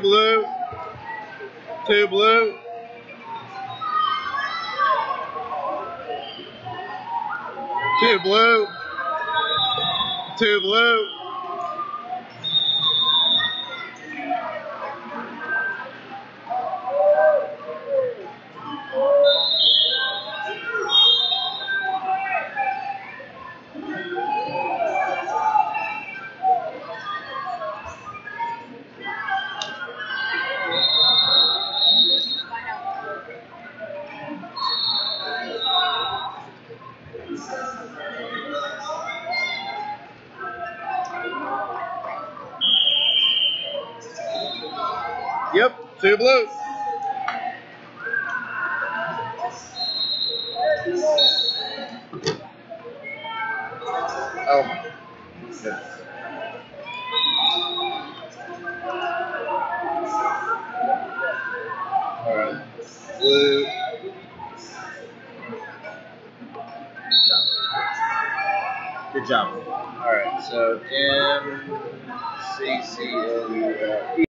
blue. Two blue. Two blue. Two blue. Yep, two blue. Oh my goodness. Alright. Blue. Good job. Alright, so M C C L U L.